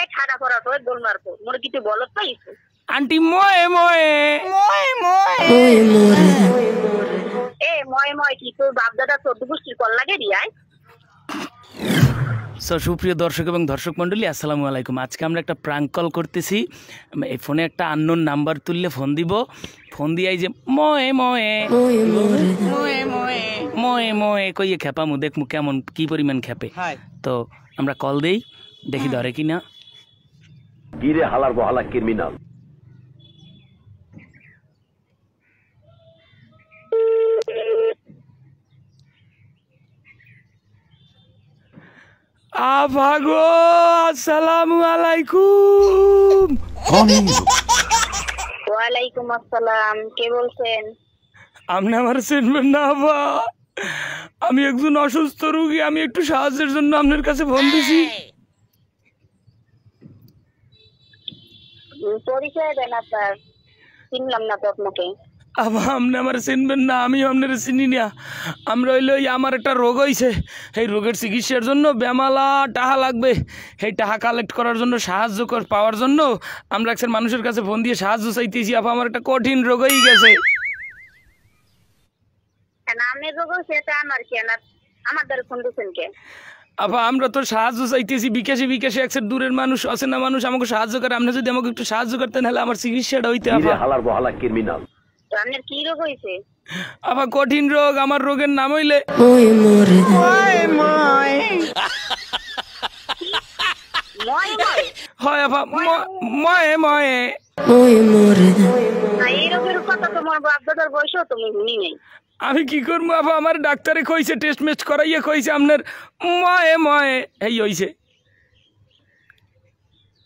এ ঠাডা পড়া তো গোল মারবো মোর কিছু বলত পাইছো আন্টি ময়ে ময়ে। এ ময় ময় কি তোর বাপ দাদা চোদ্দ গোষ্ঠীর কল লাগে রিয়ায় সো সুপ্রিয় দর্শক এবং দর্শক মণ্ডলী আসসালামু আলাইকুম। আজকে আমরা একটা প্রাঙ্ক কল করতেছি। এই ফোনে একটা আননোন নাম্বার তুললে ফোন দিব। ফোন দিয়ে যে ময়ে ময়ে। ময়ে ময়ে ময়ে। ময়ে কইয়ে খেপামু দেখমু কেমন কি পরিমাণ খেপে। তো আমরা কল দেই দেখি ধরে কি না গিরে হালার বহালা ক্রিমিনাল। আভাগো আসসালামু আলাইকুম। ওয়ালাইকুম আসসালাম কে বলছেন? আপনি আমার চিনবেন না বা আমি একজন অসুস্থ রুগী আমি একটু সাহায্যের জন্য আপনার কাছে ফোন দিছি। পরিচয় দেন আপনার চিনলাম না তো আপনাকে। আপনি আমার চিনবেন না আমি আপনার চিনি না। আমরা হইল আমার একটা রোগ হয়েছে এই রোগের চিকিৎসার জন্য বেমালা টাকা লাগবে। সেই টাকা কালেক্ট করার জন্য সাহায্য পাওয়ার জন্য আমরা একজন মানুষের কাছে ফোন দিয়ে সাহায্য চাইতেছি। আপা আমার একটা কঠিন রোগ হয়ে গেছে। রোগ সেটা আমার দ্বারা ফোন দিচ্ছেন কে? আপা আমরা তো সাহায্য চাইতেছি বিকাশে বিকাশে একসাথে দূরের মানুষ অচেনা মানুষ আমাকে সাহায্য করে। আপনি যদি আমাকে একটু সাহায্য করতেন হলে আমার চিকিৎসাটা হইতে আপা। হালার বহালা ক্রিমিনাল আপনার কি রোগ আপা কঠিন রোগ আমার রোগের নাম হইলে ময় ময় হয় আপা ম- ময়ে ময়ে। না এই রোগের কথা তোমার বাপ দাদার বয়সেও তুমি শুনি নেই। আমি কি করব আপা আমার ডাক্তারে কইছে টেস্ট মেস্ট করাইয়ে কইছে আপনার। ময়ে ময়ে এই হইছে।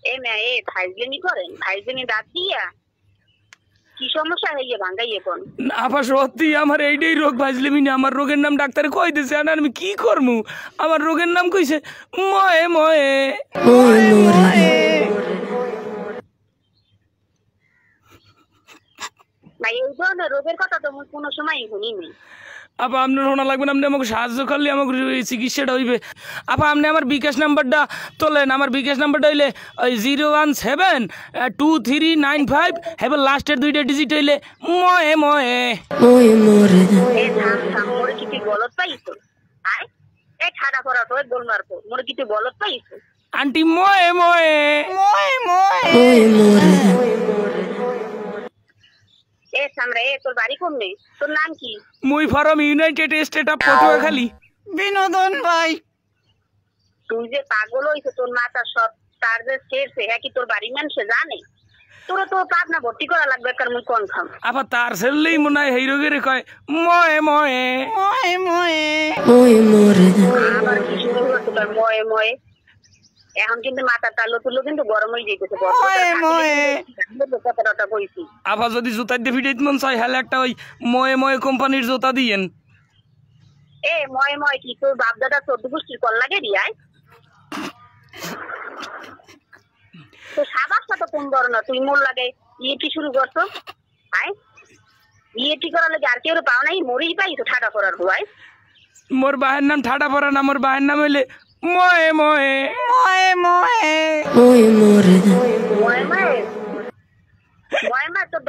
এ মেয়ে এ ভাইজলেনি করেন ভাইজলেনি দাঁত দিয়া কি সমস্যা হইয়ে ভাঙ্গাইয়ে কোন? আপা সত্যি আমার এইটাই রোগ ভাজলিমি না আমার রোগের নাম ডাক্তারে কই দিছে? আর আমি কি করমু আমার রোগের নাম কইছে ময়ে ময়ে। ভাই রোগের কথা তো কোনো সময় শুনি নেই আপা আপনার শোনা লাগবে না আপনি আমাকে সাহায্য করলে আমাকে চিকিৎসাটা হইবে। আপা আপনি আমার বিকাশ নাম্বারটা তোলেন আমার বিকাশ নাম্বারটা হইলে ওই zero one seven two three nine five হেবে লাস্টের দুইটা ডিজিট হইলে ময়ে ময়ে। পাইছো? আয় এ তো গোল মারবো মোরে পাইছো? আন্টি ময়ে ময়ে। ময়ে ময়ে এ সামরা এ তোর বাড়ি কমবে তোর নাম কি? মুই from United State of Patuakhali. বিনোদন ভাই। তুই যে পাগল হইছে তোর মাথা সব তার যে ছেড়ছে হ্যাঁ কি তোর বাড়ির মানুষে জানে? তোরা তো পাবনা ভর্তি করা লাগবে কার মুই কনফার্ম আবার তার ছেলেই মনে হয় এই রোগের কয় ময়ে ময়ে। ময়ে ময়ে। আবার কি শুরু হলো তোর ময়ে ময়ে? এখন কিন্তু মাথা টালো তুলো কিন্তু গরম হয়ে যেতেছে ময়ে। ময়ে। কথাটা কইছি। আবার যদি জুতা দিয়ে মন চাই হলে একটা ওই ময়ে ময়ে কোম্পানির জুতা দিয়েন। এ ময় ময় কি তোর বাপ দাদা চোদ্দ গোষ্ঠীর কল লাগে রিয়ায় তো সাবাসটা তো কোন না তুই মোর লাগে ইয়ে কি শুরু করছ আয়। ইয়ে কি করার লাগে আর কেউ পাও নাই মরিই পাইছো ঠাডা করার ভয় মোর বাহের নাম ঠাডা পড়া না মোর বাহের নাম হইলে ময়ে। ময়ে ময়ে ময়ে ময় মায় ময় মায়